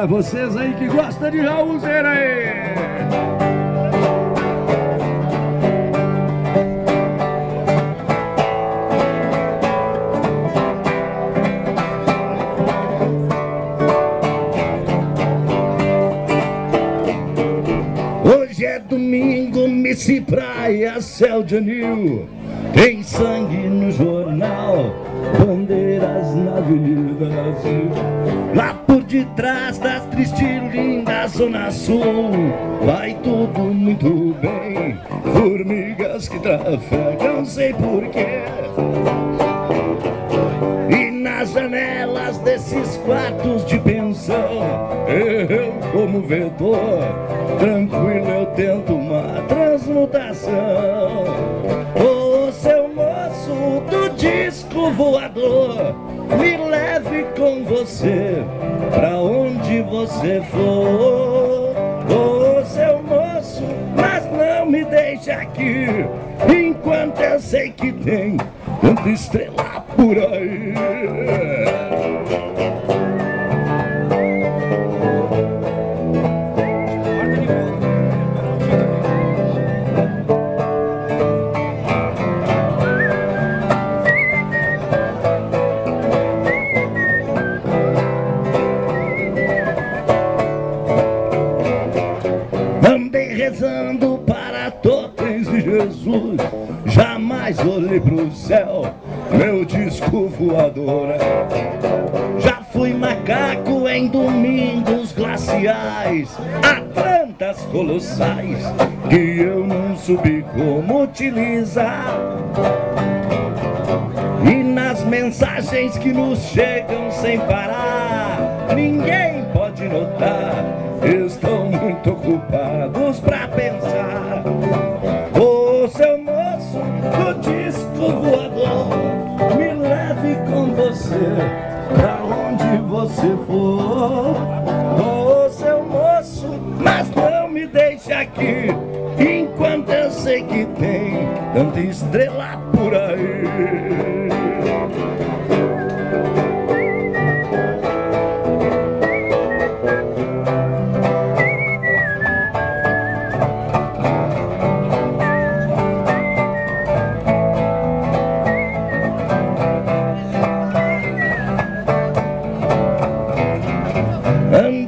pra vocês aí que gostam de Raulzeira aí. Hoje é domingo, Missy Praia, céu de anil. Tem sangue no jornal, bandeiras na avenida Lá detrás das tristes lindas Zona Sul. Vai tudo muito bem. Formigas que trafegam, sei porquê E nas janelas desses quartos de pensão Eu como vetor Tranquilo eu tento uma transmutação. Ô seu moço do disco voador Me leve com você Pra onde você for. Ô seu moço Mas não me deixe aqui. Enquanto eu sei que tem Tanta estrela por aí rezando para totens de Jesus. Jamais olhei pro céu Meu disco voador. Já fui macaco em domingos glaciais Atlantas colossais Que eu não soube como utilizar e nas mensagens que nos chegam sem parar, for. Ô seu moço, mas não me deixe aqui, enquanto eu sei que tem tanta estrela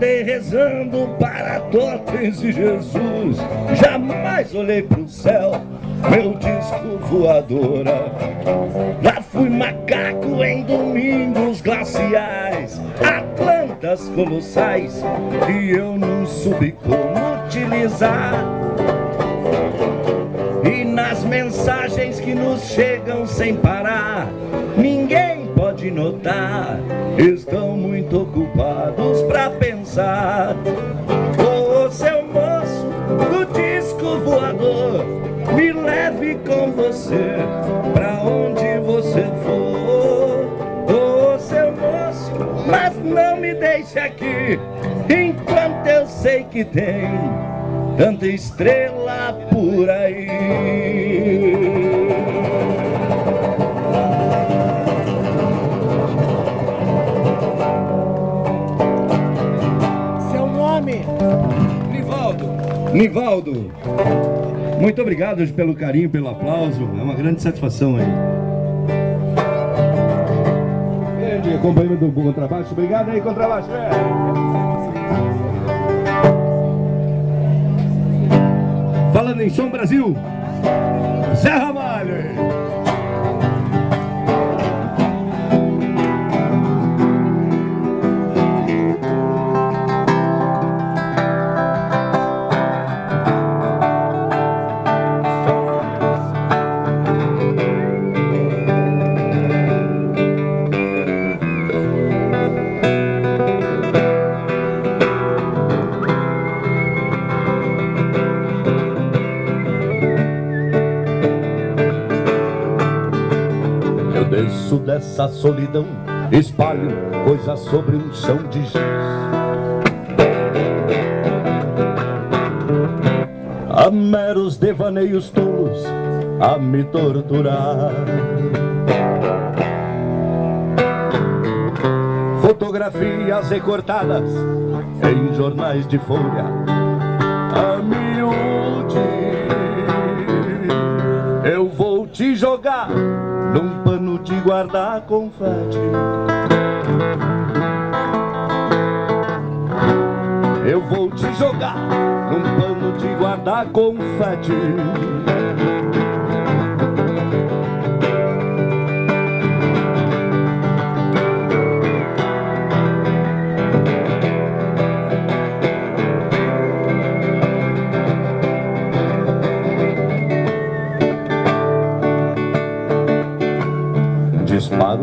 Andei rezando para totens de Jesus. Jamais olhei pro céu Meu disco voadora Já fui macaco em domingos glaciais Atlantas colossais Que eu não soube como utilizar. E nas mensagens que nos chegam sem parar, ninguém pode notar, estão muito ocupados pra pensar. Ô seu moço do disco voador, me leve com você pra onde você for. Ô seu moço, mas não me deixe aqui, enquanto eu sei que tem tanta estrela por aí. Nivaldo. Nivaldo, muito obrigado pelo carinho, pelo aplauso. É uma grande satisfação aí. Grande companheiro do contrabaixo. Obrigado aí, contrabaixo. É. Falando em Som Brasil, Zé Ramalho. Desço dessa solidão, espalho coisas sobre um chão de giz. Há meros devaneios tolos a me torturar. Fotografias recortadas em jornais de folha a miúde. Eu vou te jogar guardar confete. Eu vou te jogar num pano de guardar confete.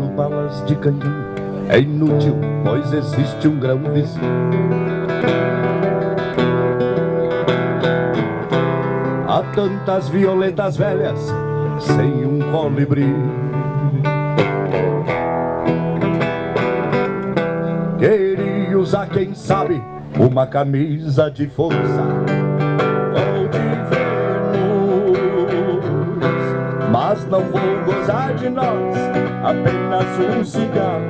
Disparo balas de canhão é inútil, pois existe um grão vizinho. Há tantas violetas velhas sem um colibri. Queria usar, quem sabe, uma camisa de força não vou gozar de nós, apenas um cigarro.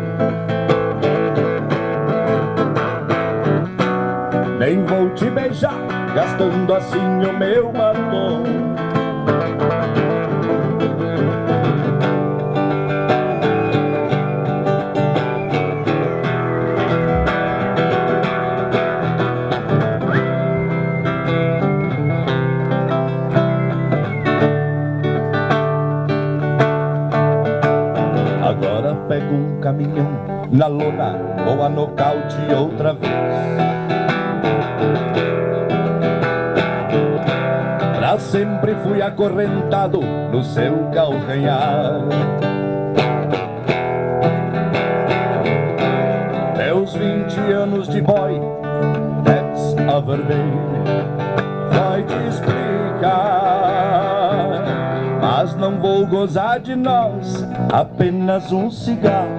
Nem vou te beijar, gastando assim o meu batom. Caminhão na lona, vou a nocaute outra vez. Pra sempre fui acorrentado no seu calcanhar. Meus 20 anos de boy, that's a vermelho, Mas não vou gozar de nós, apenas um cigarro.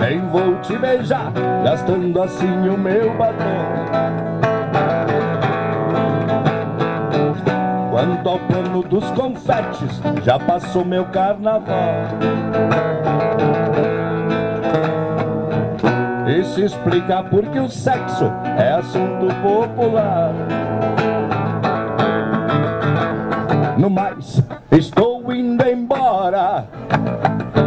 Nem vou te beijar, gastando assim o meu batom. Quanto ao plano dos confetes, já passou meu carnaval. Se explica porque o sexo é assunto popular. No mais, estou indo embora.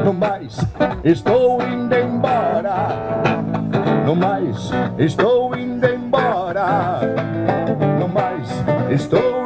No mais, estou indo embora. No mais, estou indo embora. No mais, estou